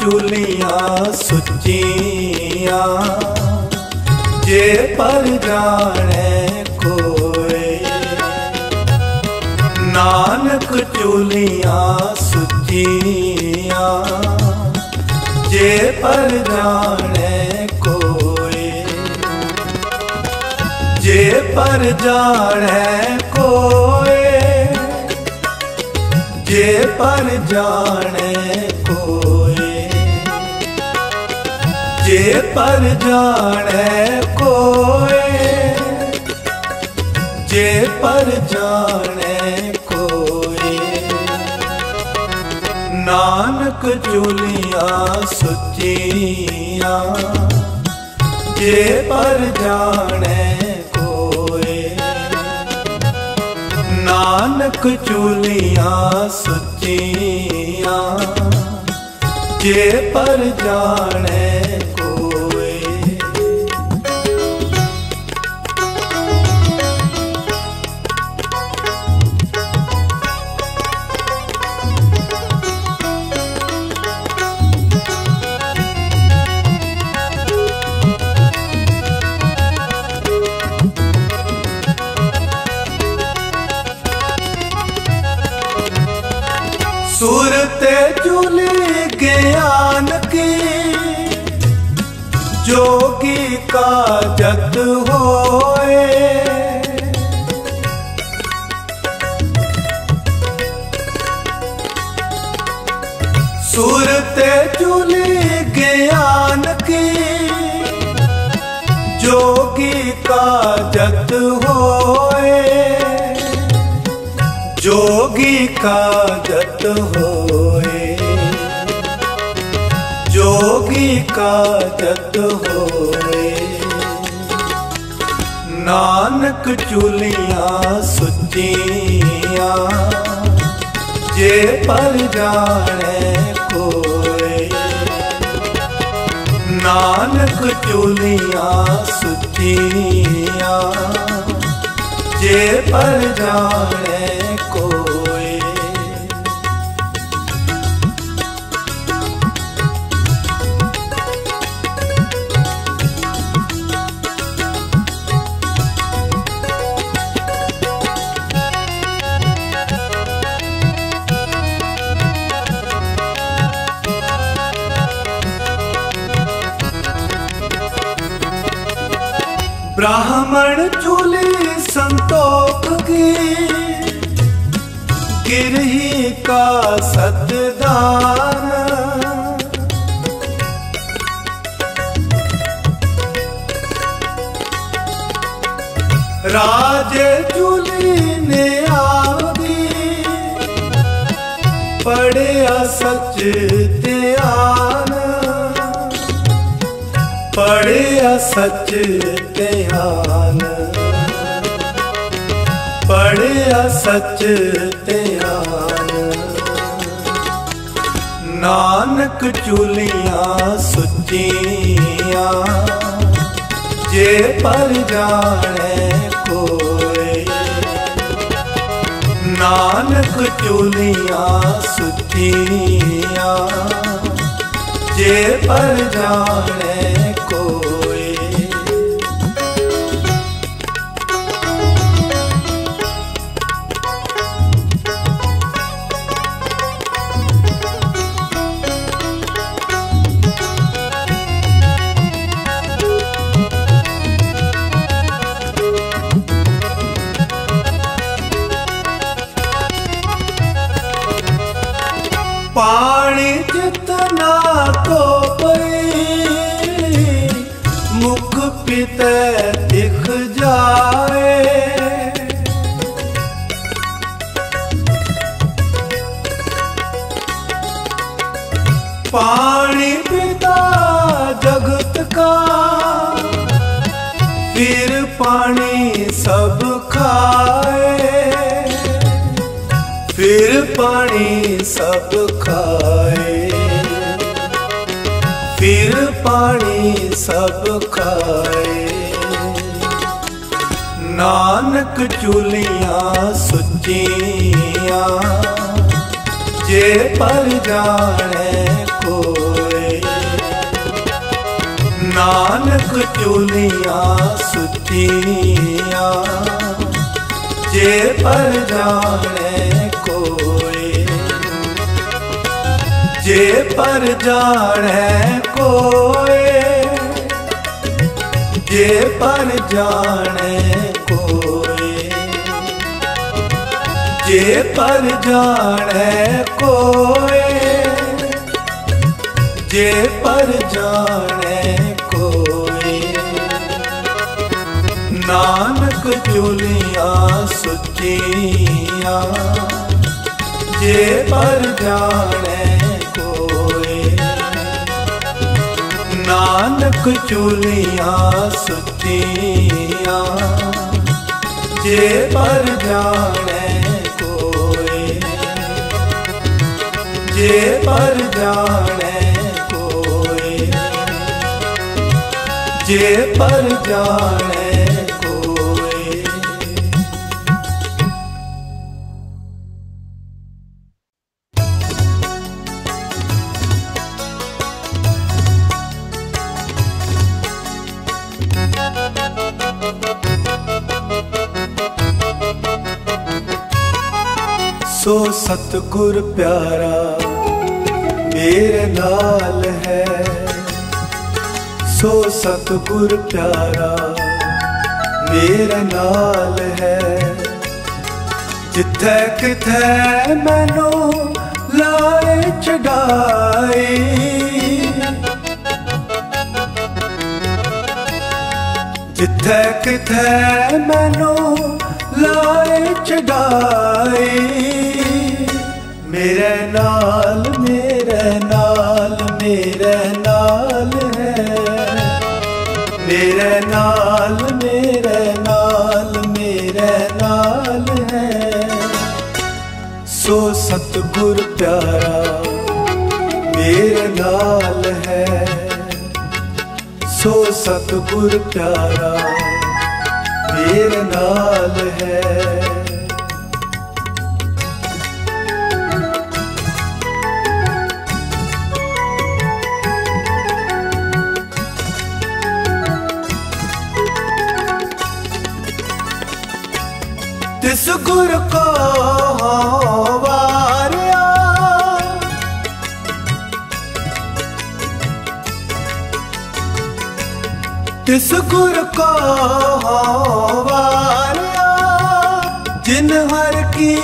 ਨਾਨਕ ਚੂਲੀਆਂ ਸੁੱਚੀਆਂ ਜੇ ਪਰ ਜਾਣੈ ਕੋਏ ਨਾਨਕ ਚੂਲੀਆਂ ਸੁੱਚੀਆਂ ਜੇ ਪਰ ਜਾਣੈ ਕੋਏ ਜੇ ਪਰ ਜਾਣੈ ਕੋਏ ਜੇ ਪਰ ਜਾਣੈ ਜੇ ਪਰ ਜਾਣੈ ਕੋਏ, ਜੇ ਪਰ ਜਾਣੈ ਕੋਏ। ਨਾਨਕ ਚੁਲੀਆਂ ਸੁਚੀਆਂ, ਜੇ ਪਰ ਜਾਣੈ ਕੋਏ। ਨਾਨਕ ਚੁਲੀਆਂ ਸੁਚੀਆਂ, ਜੇ ਪਰ ਜਾਣੈ ਕਾ ਜਤ ਹੋਏ। ਜੋਗੀ ਕਾ ਜਤ ਹੋਏ। ਨਾਨਕ ਚੁਲੀਆਂ ਸੁੱਚੀਆਂ, ਜੇ ਪਰ ਜਾਣੇ ਕੋਏ। ਨਾਨਕ ਚੁਲੀਆਂ ਸੁੱਚੀਆਂ, ਜੇ ਪਰ ਜਾਣੇ ब्राह्मण चूली संतोख की गिरही का सतदान राजे चूली ने आदी पढ़िया सच ध्यान ਪੜਿਆ ਸੱਚ ਧਿਆਨ ਪੜਿਆ ਸੱਚ ਧਿਆਨ ਨਾਨਕ ਚੁਲੀਆਂ ਸੁਚੀਆਂ, ਜੇ ਪਰ ਜਾਣੈ ਕੋਏ ਨਾਨਕ ਚੁਲੀਆਂ ਸੁਚੀਆਂ, ਜੇ ਪਰ ਜਾਣੈ ਮੁਖ ਦਿਖ ਜਾਏ। ਪਾਣੀ ਪਿਤਾ ਜਗਤ ਕਾ, ਫਿਰ ਪਾਣੀ ਸਭ ਖਾਏ। ਫਿਰ ਪਾਣੀ ਸਭ ਖਾਏ। ਫਿਰ ਪਾਣੀ ਸਭ ਖਾਏ। ਨਾਨਕ ਚੁਲੀਆਂ ਸੁੱਚੀਆਂ, ਜੇ ਪਰ ਜਾਣੇ ਕੋਏ। ਨਾਨਕ ਚੁਲੀਆਂ ਸੁਤੀਆਂ ਜੇ ਪਰ ਜਾਣੇ ਕੋਏ। ਜੇ ਪਰ ਜਾਣੇ ਕੋਏ ਜੇ ਪਰ ਜਾਣੇ ਕੋਏ ਜੇ ਪਰ ਜਾਣੇ ਕੋਏ ਜੇ ਪਰ ਜਾਣੇ ਕੋਏ ਨਾਨਕ ਚੁਲੀਆਂ ਸੁਚੀਆਂ। ਜੇ ਪਰ ਜਾਣੇ ਨਾਨਕ ਚੁਲੀਆਂ ਸੁਚੀਆਂ ਜੇ ਪਰ ਜਾਣੇ ਕੋਏ ਜੇ ਪਰ ਜਾਣੇ ਕੋਏ ਜੇ ਪਰ ਜਾਣੇ ਸਤਗੁਰ ਪਿਆਰਾ ਮੇਰੇ ਨਾਲ ਹੈ। ਸੋ ਸਤਗੁਰ ਪਿਆਰਾ ਮੇਰੇ ਨਾਲ ਹੈ। ਜਿੱਥੇ ਕਿਥੇ ਮੈਨੂੰ ਲਾਏ ਚੜਾਈ ਜਿੱਥੇ ਕਿਥੇ ਮੈਨੂੰ ਲਾਏ ਚੜਾਈ ਮੇਰੇ ਨਾਲ ਮੇਰੇ ਨਾਲ ਮੇਰੇ ਨਾਲ ਹੈ। ਮੇਰੇ ਨਾਲ ਮੇਰੇ ਨਾਲ ਮੇਰੇ ਨਾਲ ਹੈ। ਸੋ ਸਤਗੁਰ ਪਿਆਰਾ, ਮੇਰੇ ਨਾਲ ਹੈ। ਸੋ ਸਤਗੁਰ ਪਿਆਰਾ, ਮੇਰੇ ਨਾਲ ਹੈ। ਤਿਸ ਗੁਰ ਕੋ ਵਾਰਿਆ। ਤਿਸ ਗੁਰ ਕੋ ਵਾਰਿਆ। ਜਿਨ ਹਰ ਕੀ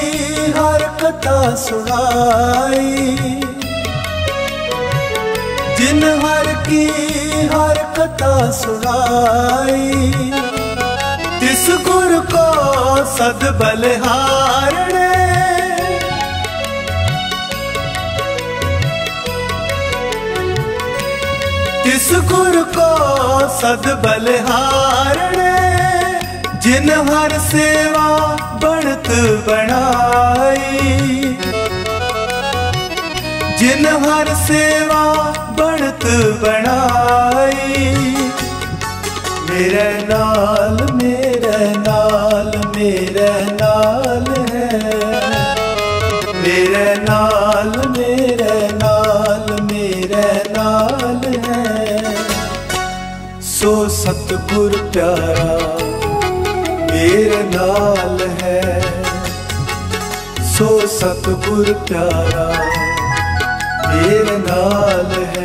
ਹਰ ਕਥਾ ਸੁਣਾਈ। ਜਿਨ ਹਰ ਕੀ ਹਰ ਕਥਾ ਸੁਣਾਈ। ਤਿਸ ਗੁਰ ਕੋ ਸਦ ਬਲਿਹਾਰਣੇ ਤਿਸ ਗੁਰ ਕੋ ਸਦ ਬਲਿਹਾਰਣੇ ਜਿਨ ਹਰ ਸੇਵਾ ਬਣਤ ਬਣਾਈ। ਜਿਨ ਹਰ ਸੇਵਾ ਬਣਤ ਬਣਾਈ। ਮੇਰੇ ਨਾਲ ਮੇਰੇ ਮੇਰੇ ਨਾਲ ਹੈ। ਮੇਰੇ ਨਾਲ ਮੇਰੇ ਨਾਲ ਮੇਰੇ ਨਾਲ ਹੈ। ਸੋ ਸਤਗੁਰ ਪਿਆਰਾ, ਮੇਰੇ ਨਾਲ ਹੈ। ਸੋ ਸਤਗੁਰ ਪਿਆਰਾ, ਮੇਰੇ ਨਾਲ ਹੈ।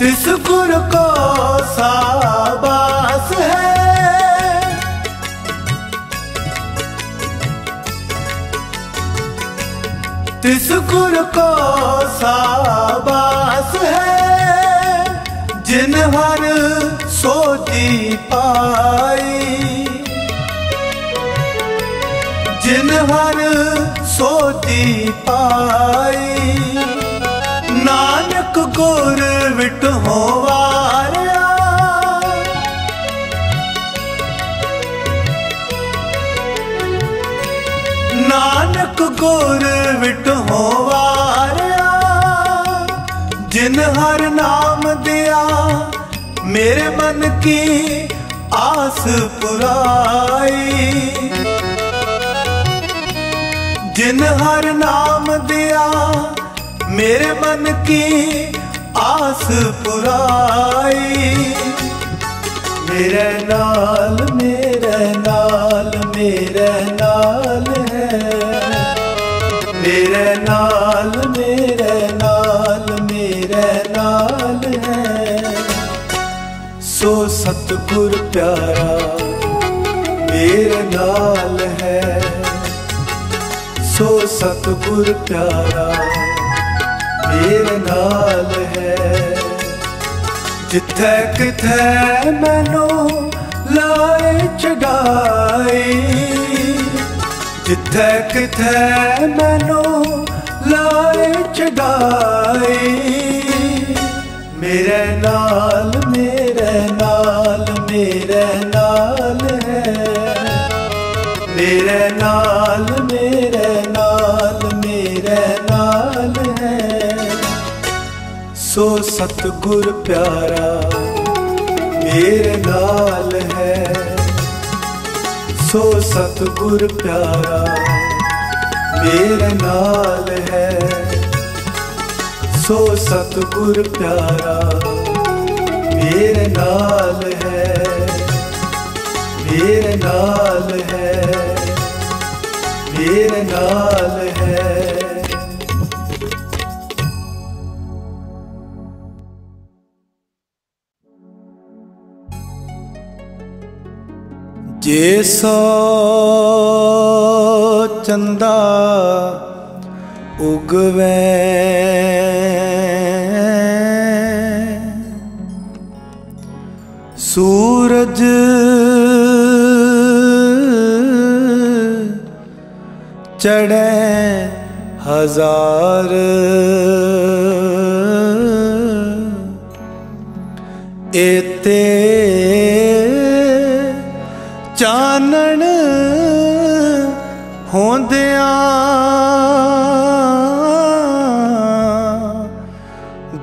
तिस गुर को साबास है तिस गुर को साबास है जिन हर सोची पाई जिन हर सोची पाई ਘੋਰ ਵਿਟ ਹੋਵਾਰਿਆ। ਨਾਨਕ ਘੋਰ ਵਿਟ ਹੋਵਾਰਿਆ। ਜਿਨ ਹਰ ਨਾਮ ਦਿਆ, ਮੇਰੇ ਮਨ ਕੀ ਆਸ ਪੁਰਾਈ। ਜਿਨ ਹਰ ਨਾਮ ਦਿਆ, ਮੇਰੇ ਮਨ ਕੀ ਆਸ ਪੁਰਾਈ। ਮੇਰੇ ਨਾਲ ਮੇਰੇ ਨਾਲ ਮੇਰੇ ਨਾਲ ਹੈ। ਮੇਰੇ ਨਾਲ ਮੇਰੇ ਨਾਲ ਮੇਰੇ ਨਾਲ ਹੈ। ਸੋ ਸਤਗੁਰ ਪਿਆਰਾ, ਮੇਰੇ ਨਾਲ ਹੈ। ਸੋ ਸਤਗੁਰ ਪਿਆਰਾ। ਮੇਰੇ ਨਾਲ ਹੈ। ਜਿੱਥੇ ਕਿਥੇ ਮੈਨੂੰ ਲਾਏ ਚੜਾਈ ਜਿੱਥੇ ਕਿਥੇ ਮੈਨੂੰ ਲਾਏ ਚੜਾਈ ਮੇਰੇ ਨਾਲ ਮੇਰੇ ਨਾਲ ਮੇਰੇ ਨਾਲ ਹੈ। ਮੇਰੇ ਨਾਲ ਸਤਗੁਰ ਪਿਆਰਾ, ਮੇਰੇ ਨਾਲ ਹੈ। ਸੋ ਸਤਗੁਰ ਪਿਆਰਾ, ਮੇਰੇ ਨਾਲ ਹੈ। ਸੋ ਸਤਗੁਰ ਪਿਆਰਾ, ਮੇਰੇ ਨਾਲ ਹੈ। ਮੇਰੇ ਨਾਲ ਹੈ, ਮੇਰੇ ਨਾਲ ਜੇ ਸੋ ਚੰਦਾ ਉਗਵੇ। ਸੂਰਜ ਚੜੈ ਹਜ਼ਾਰ। ਇਤੇ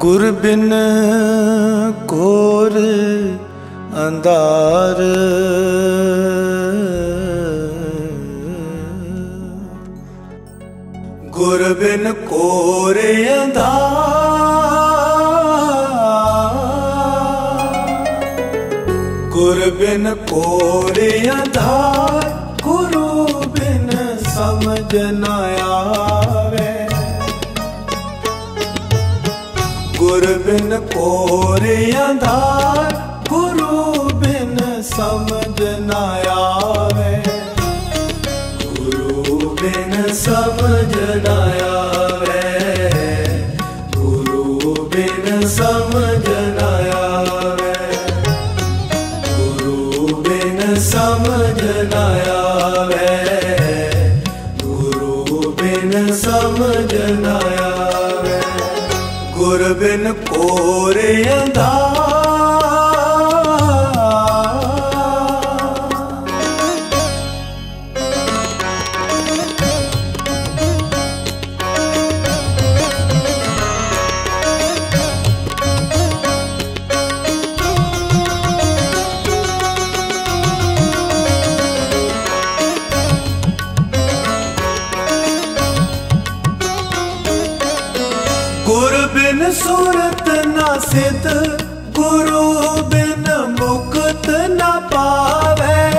ਗੁਰ ਬਿਨ ਕੋਰ ਅੰਧਾਰ। ਗੁਰ ਬਿਨ ਕੋਰ ਅੰਧਾਰ। ਗੁਰ ਬਿਨ ਕੋਰ ਅੰਧਾਰ, ਗੁਰੂ ਬਿਨ ਸਮਝ ਨਾ ਬਿਨ ਕੋਰ ਗੁਰੂ ਬਿਨ ਸਮਝ ਨਾ ਆਵੇ। ਗੁਰੂ ਬਿਨ ਸਮਝ ਨਾ ਕੋਰ ਅੰਧਾਰ ਸਿਧ ਗੁਰੂ ਬਿਨ ਮੁਕਤ ਨਾ ਪਾਵੇ।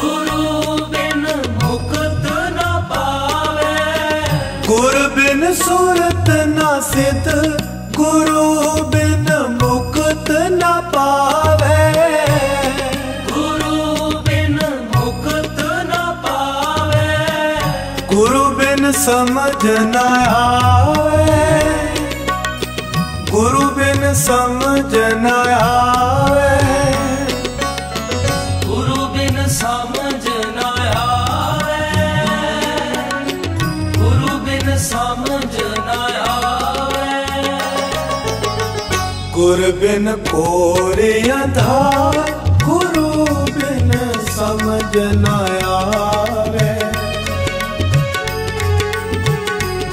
ਗੁਰੂ ਬਿਨ ਮੁਕਤ ਨਾ ਪਾਵੇ। ਗੁਰ ਬਿਨ ਸੂਰਤ ਨਾ ਸਿਧ ਗੁਰੂ ਬਿਨ ਮੁਕਤ ਨਾ ਪਾਵੇ। ਗੁਰੂ ਬਿਨ ਮੁਕਤ ਨਾ ਪਾਵੇ। ਗੁਰੂ ਬਿਨ ਸਮਝ ਨਾ ਸਮਝ ਨਾ ਆਵੇ। ਗੁਰੂ ਬਿਨ ਸਮਝ ਨਾ ਆਵੇ। ਗੁਰੂ ਬਿਨ ਸਮਝ ਨਾ ਆਵੇ। ਗੁਰ ਬਿਨ ਕੋਰ ਅੰਧਾਰ ਗੁਰੂ ਬਿਨ ਸਮਝ ਨਾ ਆਵੇ।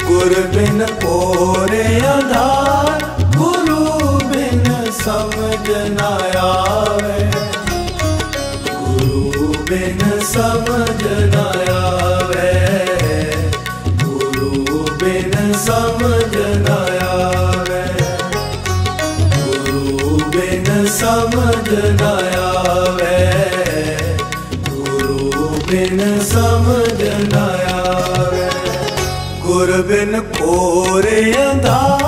ਗੁਰ ਬਿਨ ਕੋਰ ਅੰਧਾਰ ਆਵੇ ਗੁਰੂ ਬਿਨ ਸਮਝ ਨਾ ਆਵੇ। ਗੁਰੂ ਬਿਨ ਸਮਝ ਨਾ ਆਵੇ। ਗੁਰੂ ਬਿਨ ਸਮਝ ਨਾ ਆਵੇ। ਗੁਰੂ ਬਿਨ ਸਮਝ ਨਾ ਆਵੇ। ਗੁਰ ਬਿਨ ਕੋਰ ਅੰਧਾਰ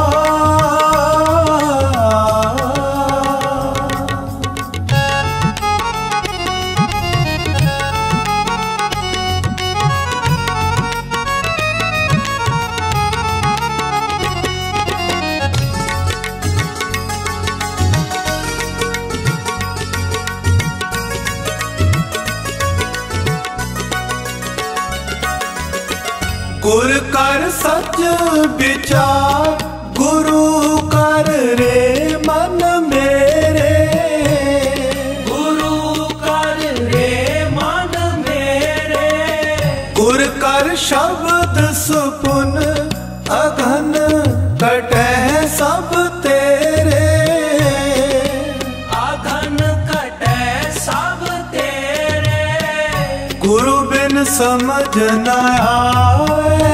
ਸਮਝ ਨਾ ਆਵੇ।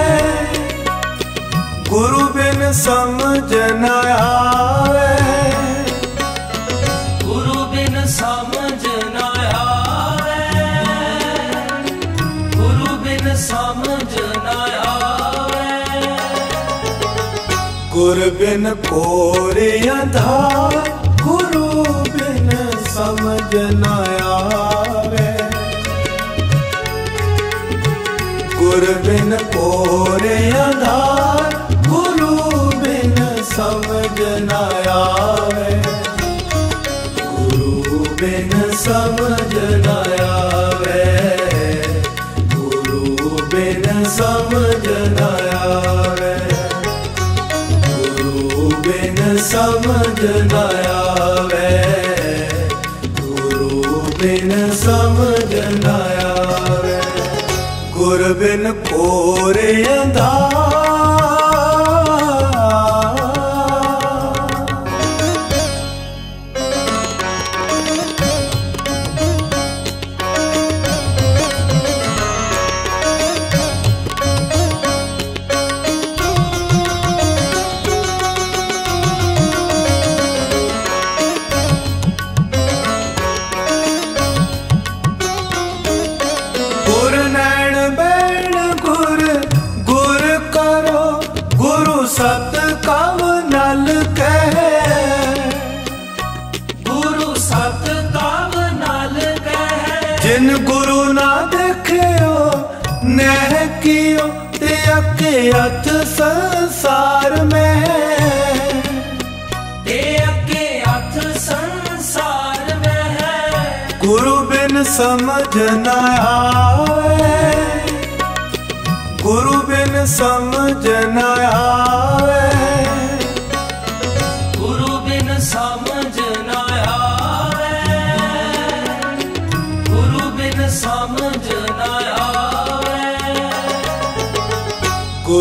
ਗੁਰੂ ਬਿਨ ਸਮਝ ਨਾ ਆਵੇ। ਗੁਰੂ ਬਿਨ ਸਮਝ ਨਾ ਆਵੇ। ਗੁਰੂ ਬਿਨ ਸਮਝ ਨਾ ਆਵੇ। ਗੁਰ ਬਿਨ ਕੋਰ ਅੰਧਾਰ ਗੁਰੂ ਬਿਨ ਸਮਝ ਨਾ ਗੁਰ ਬਿਨ ਕੋਰ ਅੰਧਾਰ ਗੁਰੂ ਬਿਨ ਸਮਝ ਨਾ ਆਵੇ। ਗੁਰੂ ਬਿਨ ਸਮਝ ਨਾ ਆਵੇ। ਗੁਰੂ ਬਿਨ ਸਮਝ ਨਾ ਆਵੇ। ਗੁਰੂ ਬਿਨ ਸਮਝ ਨਾ ਆਵੇ। ਗੁਰ ਬਿਨ ਕੋਰ ਦਾ ਨਹਿ ਕੀਓ ਤੇ ਅਕੇ ਅਥ ਸੰਸਾਰ ਮੈਂ। ਤੇ ਅੱਗੇ ਹੱਥ ਸੰਸਾਰ ਮੈਂ। ਗੁਰੂ ਬਿਨ ਸਮਝ ਨਾ ਆਵੇ। ਗੁਰੂ ਬਿਨ ਸਮਝ ਨਾ ਆਵੇ।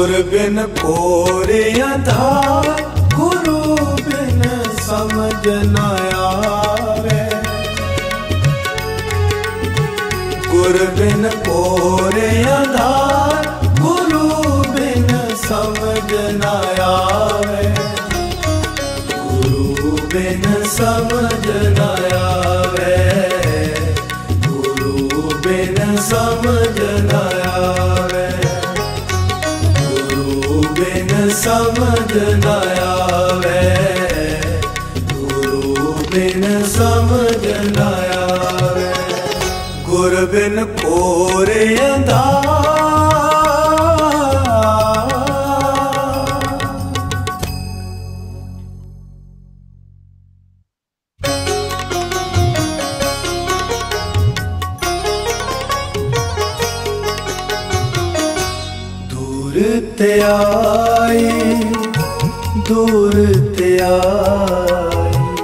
ਗੁਰ ਬਿਨ ਕੋਰ ਅੰਧਾਰ ਗੁਰੂ ਬਿਨ ਸਮਝ ਨਾ ਆਵੇ। ਗੁਰ ਬਿਨ ਕੋਰ ਅੰਧਾਰ ਗੁਰੂ ਬਿਨ ਸਮਝ ਨਾ ਆਵੇ। ਗੁਰੂ ਬਿਨ ਸਮਝ ਨਾ ਆਵੇ। ਗੁਰੂ ਬਿਨ ਸਮਝ ਨਾ ਸਮਝ ਨਾ ਆਵੇ। ਗੁਰੂ ਬਿਨ ਸਮਝ ਨਾ ਆਵੇ। ਗੁਰ ਬਿਨ ਕੋਰ ਅੰਧਾਰ ਤੇ ਆਈ, ਦੂਰ ਤੇ ਆਈ।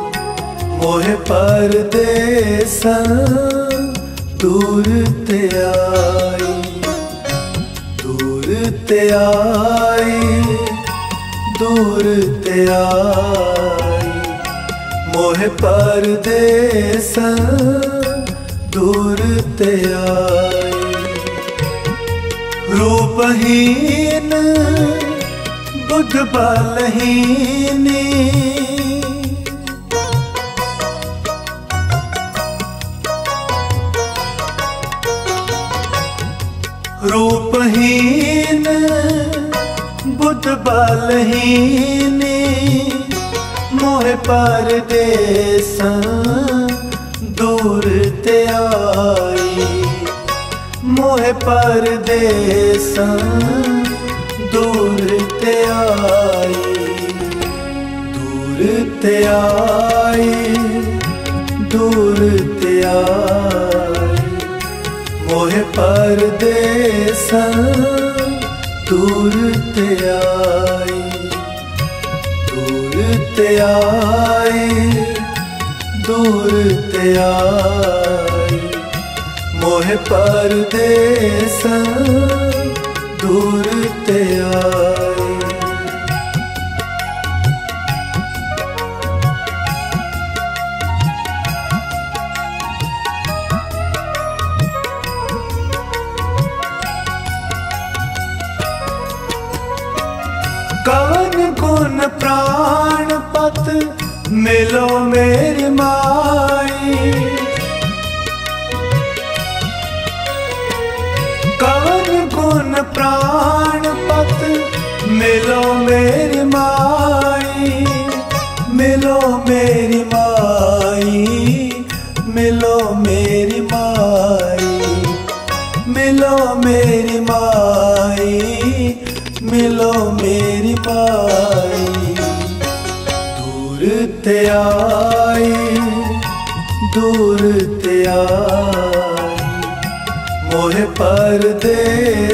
ਮੋਹ ਪਰਦੇਸਾਂ ਦੂਰ ਤੇ ਆਈ। ਦੂਰ ਤੇ ਆਈ, ਦੂਰ ਤੇ ਆਈ। ਮੋਹ ਪਰਦੇਸ ਦੂਰ ਤੇ ਆਈ। ਰੂਪਹੀਨ ਬੁੱਧ ਬਲਹੀਨੀ। ਰੂਪਹੀਨ ਬੁੱਧ ਬਲਹੀਨੀ। ਮੋਹ ਪਰਦੇਸਾਂ ਦੂਰ ਤੇ ਆਈ ਮੋਹ ਪਰਦੇਸਾਂ ਦੂਰ ਤੇ ਆਈ, ਦੂਰ ਤੇ ਆਈ, ਦੂਰ ਤੇ ਆਈ। ਮੋਹ ਪਰਦੇਸਾਂ ਦੂਰ ਤੇ ਆਈ, ਦੂਰ ਤੇ ਆਈ, ਦੂਰ ਤੇ ਆਈ। ਮੋਹ ਪਰਦੇਸਾਂ ਦੂਰ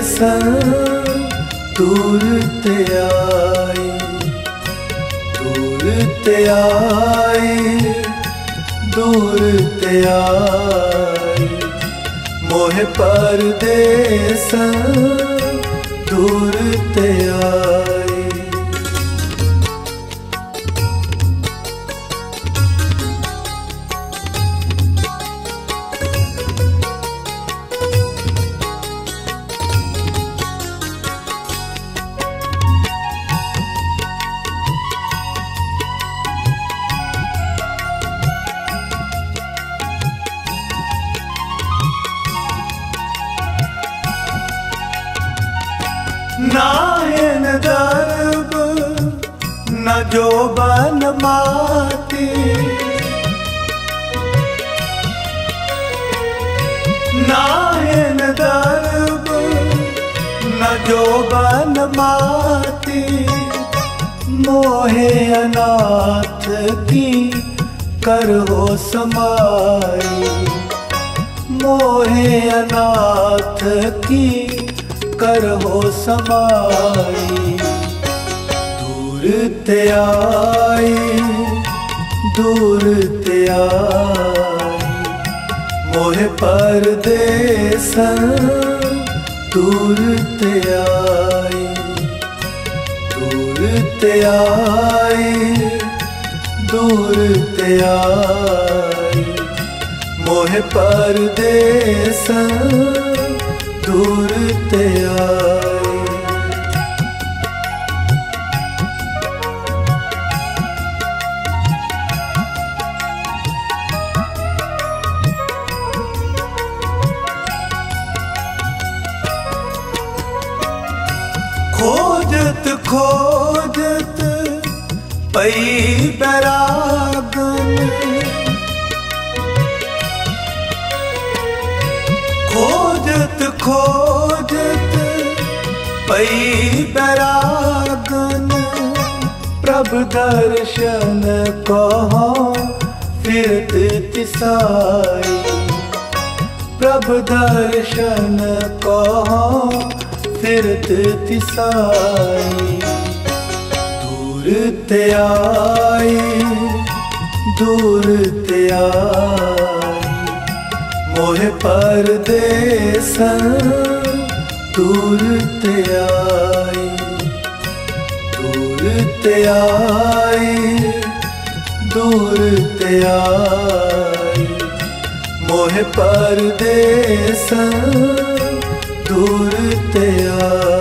ਪਰਦੇਸਾਂ ਦੂਰ ਤੇ ਆਈ ਦੂਰ ਤੇ ਆਈ ਦੂਰ ਤੇ ਆਈ ਮੋਹ ਪਰਦੇਸਾਂ ਦੂਰ ਤੇ ਆਈ ਨ ਜੋਬਨ ਮਾਤੀ ਨਾਇਨ ਦਰਬ ਨ ਜੋਬਨ ਮਾਤੀ ਮੋਹਿ ਅਨਾਥ ਕੀ ਕਰੋ ਸਮਾਈ ਮੋਹਿ ਅਨਾਥ ਕੀ ਕਰੋ ਸਮਾਈ ਦੂਰ ਤੇ ਆਈ, ਦੂਰ ਤੇ ਆਈ। ਮੋਹ ਪਰਦੇਸਾਂ ਦੂਰ ਤੇ ਆਈ, ਦੂਰ ਤੇ ਆਈ, ਦੂਰ ਤੇ ਆਈ। ਮੋਹ ਪਰਦੇਸਾਂ ਦੂਰ ਤੇ ਆਈ। ਖੋਜਤ ਪਈ ਬਰਾਗਨ, ਪ੍ਰਭ ਦਰਸ਼ਨ ਕਹੋ, ਫਿਰਤ ਤਿਸਾਈ। ਪ੍ਰਭ ਦਰਸ਼ਨ ਕਹੋ, ਫਿਰਤ ਤਿਸਾਈ। ਦੂਰ ਤੇ ਆਈ, ਦੂਰ ਤੇ ਆਈ। ਮੋਹ ਪਰਦੇਸਾਂ ਦੂਰ ਤੇ ਆਈ, ਦੂਰ ਤੇ ਆਈ, ਦੂਰ ਤੇ ਆਈ। ਮੋਹ ਪਰਦੇਸਾਂ ਦੂਰ ਤੇ ਆਈ।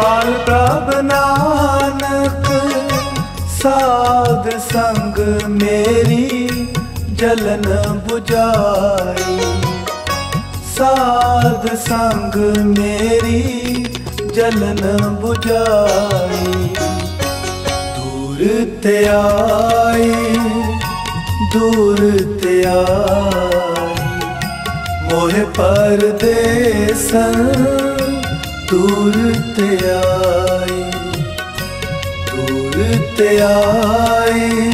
ਪਾਲ ਪ੍ਰਭ ਨਾਨਕ, ਸਾਧ ਸੰਗ ਮੇਰੀ ਜਲਨ 부ਝਾਈ ਸਾਧ ਸੰਗ ਮੇਰੀ ਜਲਨ ਬੁਝਾਈ। ਦੂਰ ਤੇ ਆਈ ਦੂਰ ਤੇ ਆਈ ਮੋਹ ਪਰਦੇਸਾਂ ਦੂਰ ਤੇ ਆਈ, ਦੂਰ ਤੇ ਆਈ,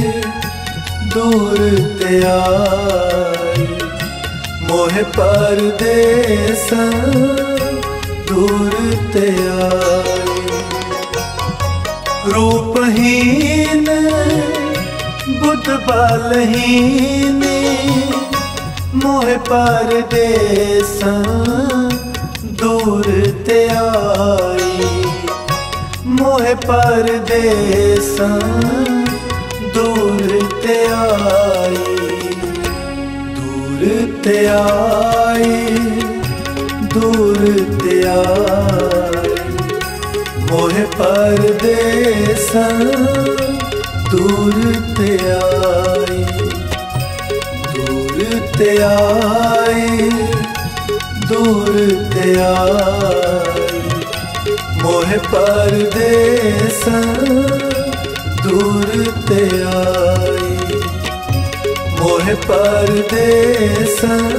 ਦੂਰ ਤੇ ਆਈ। ਮੋਹ ਪਰਦੇਸਾਂ ਦੂਰ ਤੇ ਆਈ। ਰੂਪਹੀਨ, ਬੁੱਧ ਬਲਹੀਨ, ਮੋਹ ਪਰਦੇਸਾਂ ਦੂਰ ਤੇ ਆਈ। ਮੋਹ ਪਰਦੇਸਾਂ ਦੂਰ ਤੇ ਆਈ। ਦੂਰ ਤੇ ਆਈ, ਦੂਰ ਤੇ ਆਈ। ਮੋਹ ਪਰਦੇਸਾਂ ਦੂਰ ਤੇ ਆਈ। ਦੂਰ ਤੇ ਆਈ। ਦੂਰ ਤੇ ਆਈ। ਮੋਹ ਪਰਦੇਸਾਂ ਦੂਰ ਤੇ ਆਈ। ਮੋਹ ਪਰਦੇਸਾਂ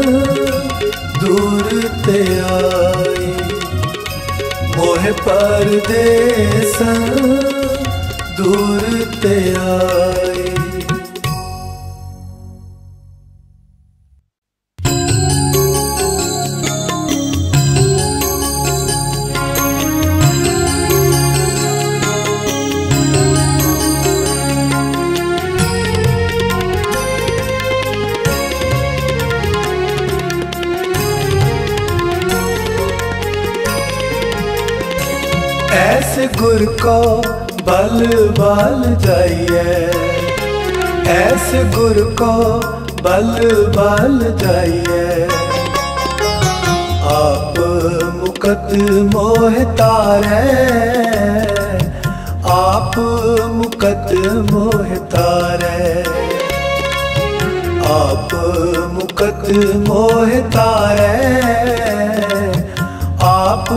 ਦੂਰ ਤੇ ਆਈ। ਮੋਹ ਪਰਦੇਸਾਂ ਦੂਰ ਤੇ ਆਈ। को बल बाल जाइए। आप मुकत मोह तारे, आप मुकत मोह तारे। आप मुकत मोह तारे, आप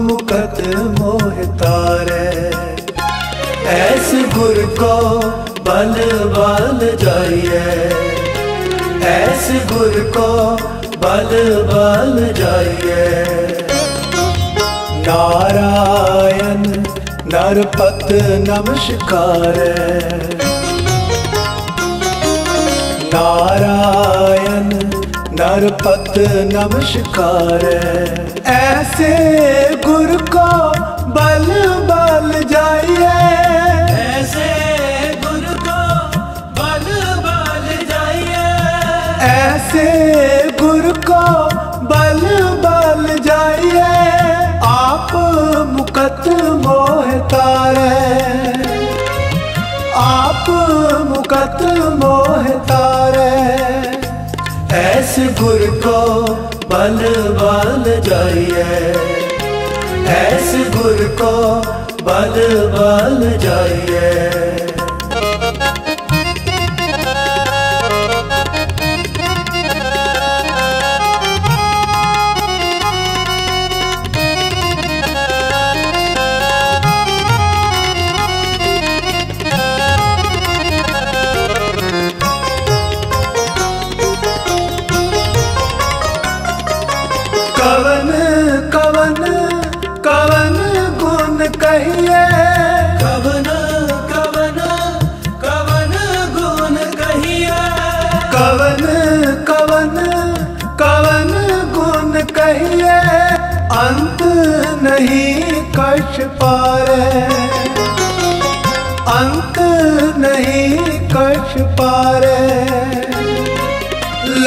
मुकत मोह तारे। ऐसे गुर को ਬਲ ਬਲ ਜਾਈਏ ਐਸ ਗੁਰ ਕੋ ਬਲ ਬਲ ਜਾਈਏ ਨਾਰਾਇਣ ਨਰਪਤ ਨਮਸਕਾਰੈ ਨਾਰਾਇਣ ਨਰਪਤ ਨਮਸਕਾਰੈ ਐਸੇ ਗੁਰ ਕੋ ਬਲ ਬਲ ਜਾਈਏ ऐसे गुर को बल बल जाइए आप मुकत मोह तारे आप मुकत मोह तारे ऐसे गुर को बल बल जाइए ऐसे गुर को बल बल जाइए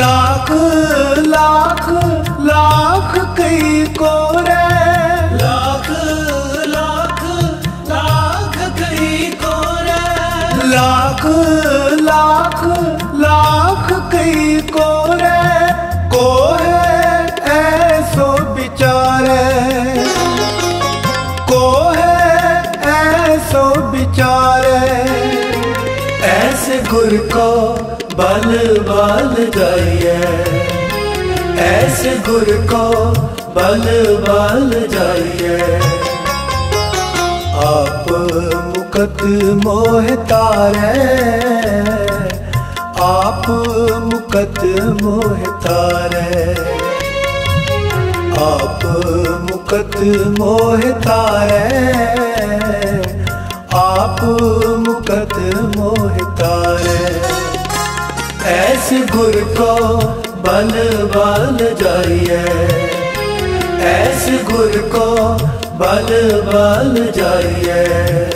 लाख लाख लाख कई कोरे ਬਲ ਬਲ ਜਾਈਏ ਐਸ ਗੁਰ ਕੋ ਬਲ ਬਲ ਜਾਈਏ ਆਪ ਮੁਕਤ ਮੋਹ ਤਾਰੇ ਆਪ ਮੁਕਤ ਮੋਹ ਤਾਰੇ ਆਪ ਮੁਕਤ ਮੋਹ ਤਾਰੇ ਆਪ ਮੁਕਤ ਮੋਹ ਤਾਰੇ ਐਸ ਗੁਰ ਕੋ ਬਲ ਬਲ ਜਾਈਐ। ਐਸ ਗੁਰ ਕੋ ਬਲ ਬਲ ਜਾਈਐ।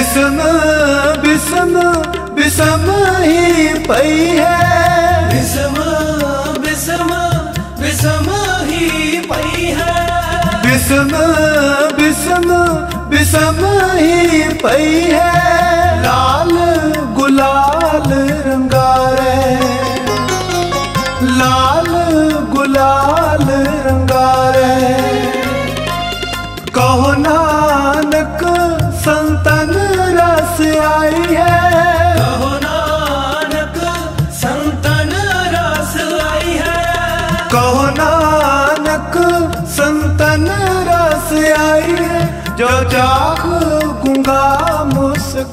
ਬਿਸਮ ਬਿਸਮ ਬਿਸਮ ਹੀ ਪਈ ਹੈ। ਬਿਸਮ ਬਿਸਮ ਬਿਸਮ ਹੀ ਪਈ ਹੈ। ਬਿਸਮ ਬਿਸਮ ਬਿਸਮ ਹੀ ਪਈ ਹੈ। ਲਾਲ ਗੁਲਾਲ ਰੰਗਾਰੇ ਲਾਲ ਗੁਲਾਲ ਰੰਗਾਰੇ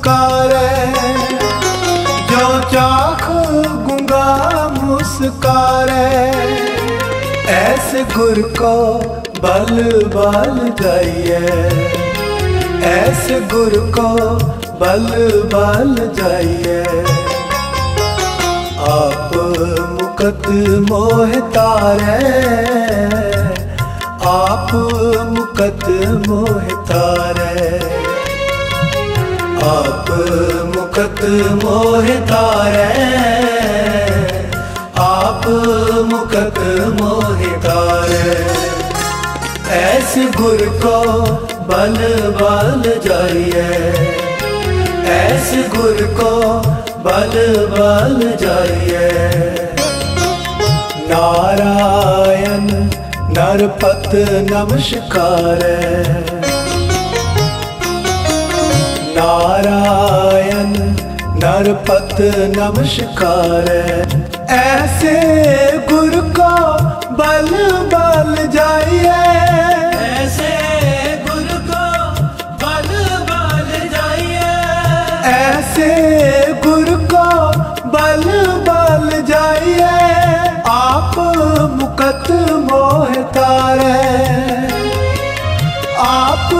ਮੁਸਕਾਰੇ। ਜੋ ਚਾਖ ਗੁੰਗਾ ਮੁਸਕਾਰੇ। ਐਸ ਗੁਰ ਕੋ ਬਲ ਬਲ ਜਾਈਏ ਐਸ ਗੁਰ ਕੋ ਬਲ ਬਲ ਜਾਈਏ ਆਪ ਮੁਕਤ ਮੋਹ ਤਾਰੇ। ਆਪ ਮੁਕਤ ਮੋਹ ਆਪ ਮੁਕਤ ਮੋਹ ਤਾਰੈ ਆਪ ਮੁਕਤ ਮੋਹ ਤਾਰੈ ਐਸ ਗੁਰ ਕੋ ਬਲ ਬਲ ਜਾਈਐ। ਐਸ ਗੁਰ ਕੋ ਬਲ ਬਲ ਜਾਈਐ। ਨਾਰਾਇਣ ਨਰਪਤ ਨਮਸਕਾਰੈ। नारायण नरपत नमस्कार ऐसे गुर को बल बल जाइए ऐसे गुर को बल बल जाइए ऐसे गुर को बल बल जाइए आप मुकत मोह तारे आप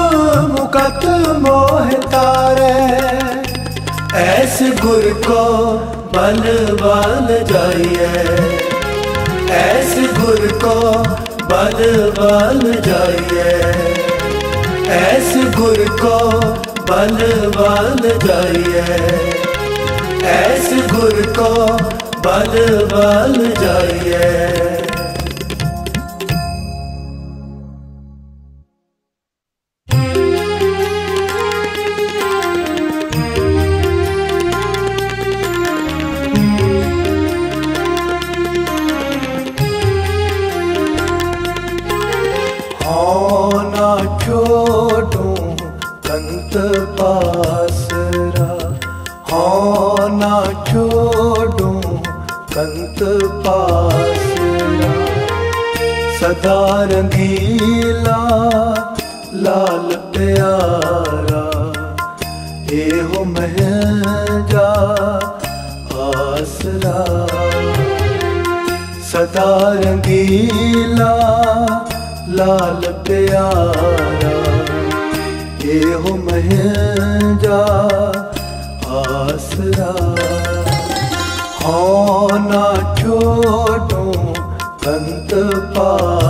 मुकत मोह तारे ऐसे गुर को बल बल जाइए ऐसे गुर को बल बल जाइए ऐसे गुर को बल बल जाइए ऐसे गुर को बल बल जाइए ਸੰਤ ਪਾਸਿਆ ਸਦਾ ਰੰਗੀਲਾ, ਲਾਲ ਪਿਆਰਾ। ਇਹੋ ਮਹਿਜਾ ਆਸਰਾ। ਸਦਾ ਰੰਗੀਲਾ, ਲਾਲ ਪਿਆਰਾ। ਇਹੋ ਮਹਿਜਾ ਆਸਰਾ। सन्तपा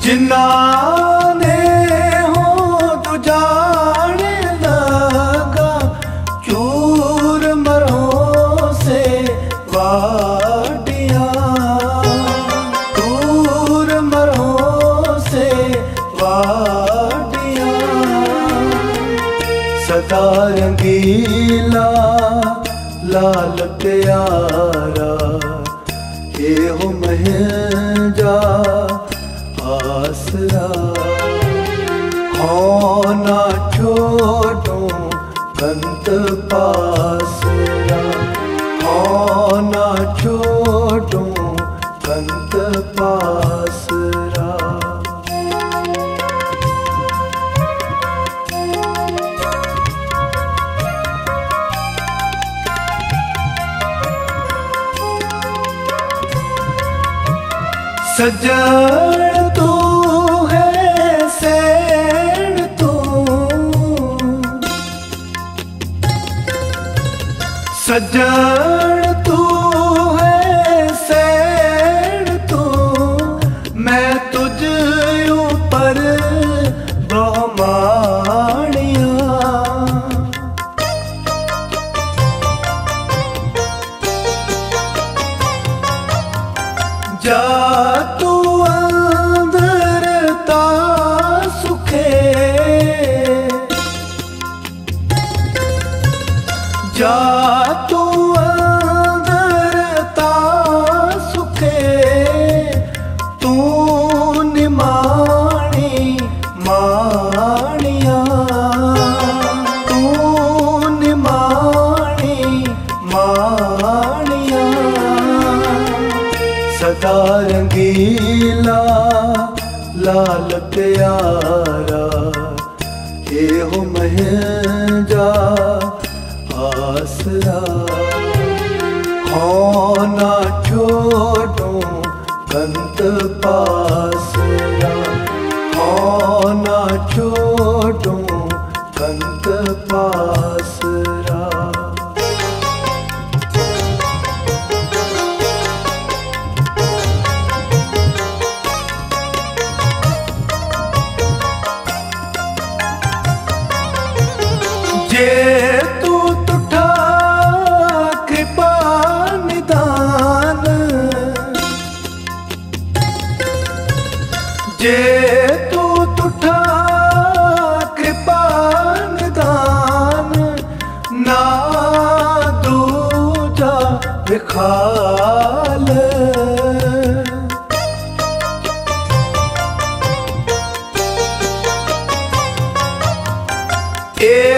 ਜਿੰਨਾ जड़ तू है सैण तू। सजा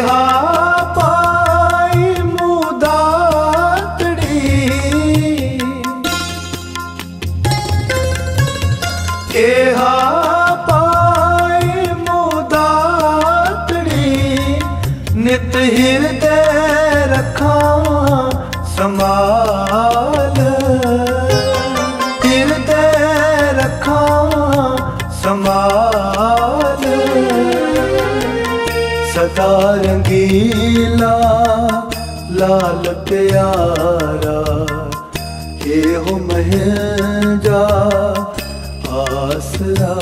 হয় ਨਾਮ ਪਿਆਰਾ ਇਹੋ ਮਹਿ ਜਾ ਆਸਰਾ।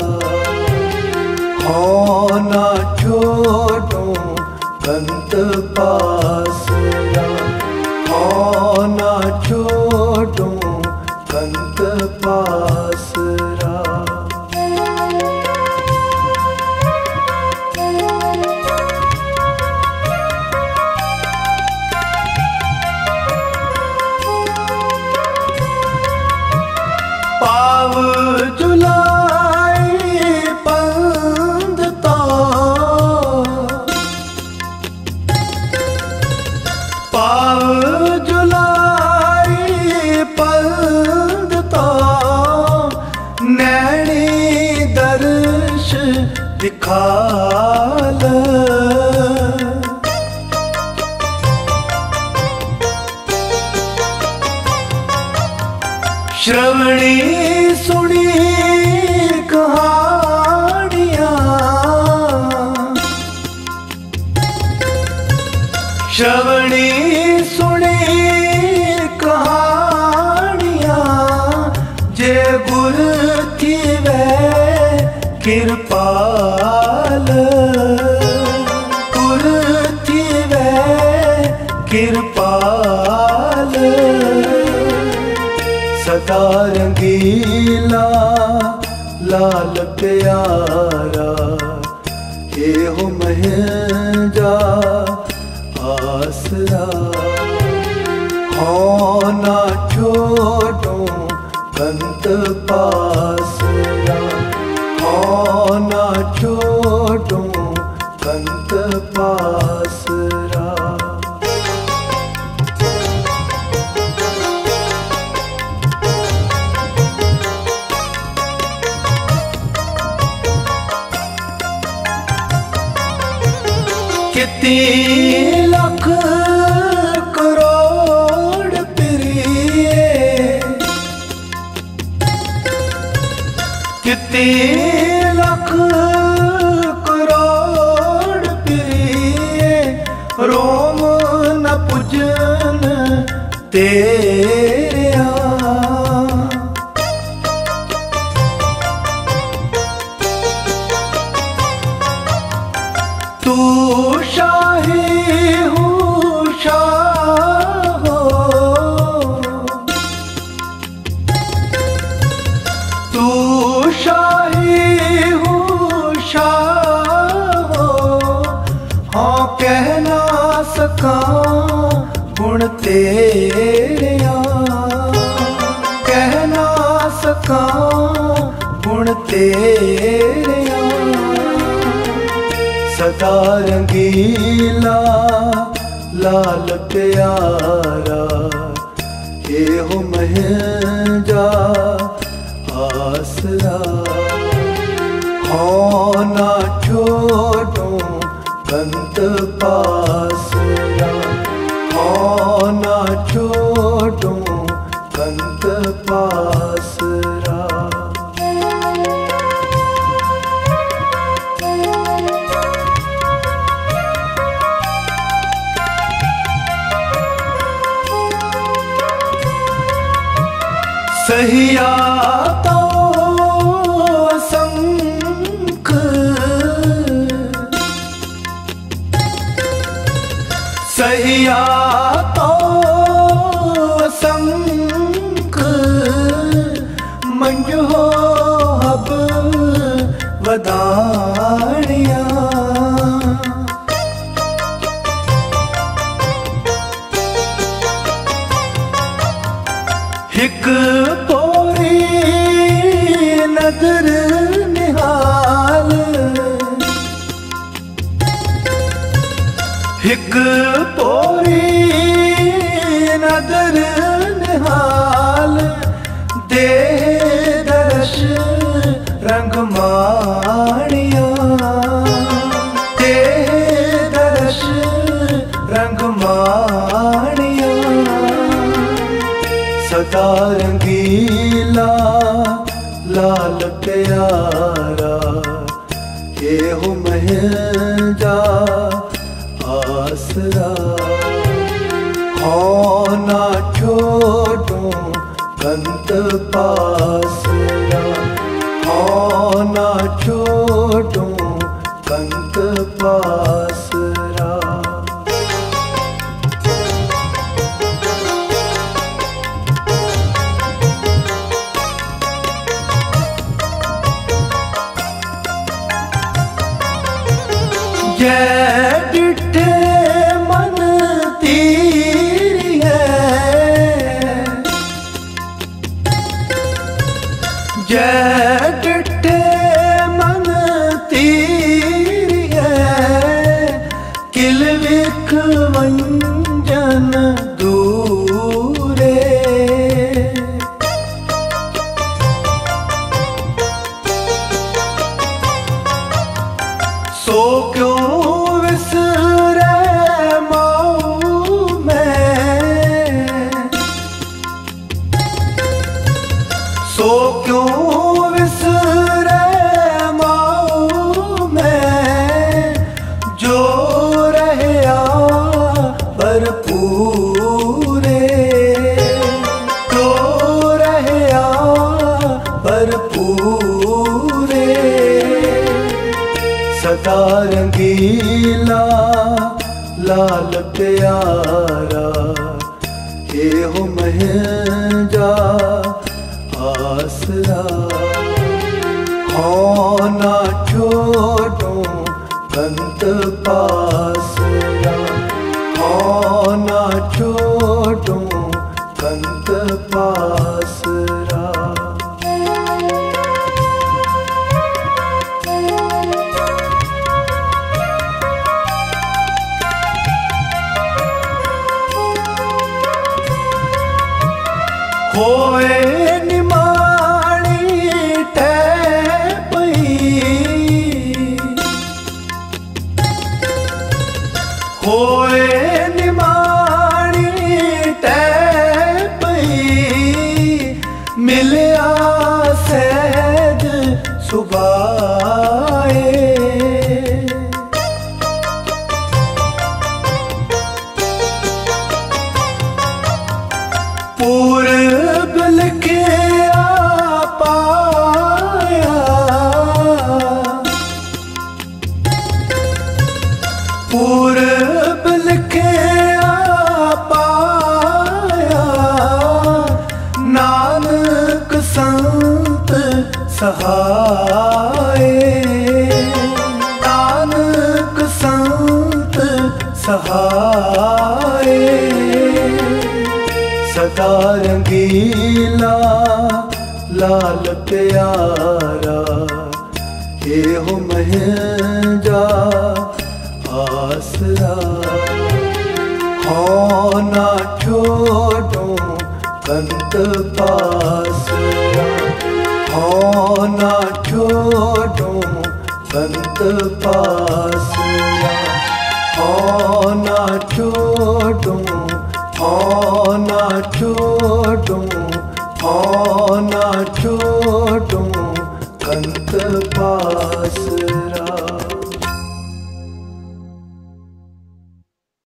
ਸ਼੍ਰਵਣੀ ਸੁਣੀ ਕਹਾਣੀਆਂ। ਸ਼੍ਰਵਣੀ प्यारा हे हो महल ਹੋ ਹਬ ਵਧਾਣੀਆਂ ਹੋਏ ਨਿਮਾਣੀ ਤੈ ਪਈ ਮਿਲਿਆ ਸਹਿਜ ਸੁਭਾ प्यारा हे हो महंजा आसरा हो ना छोड़ो कंत पास हो ना छोड़ो कंत पास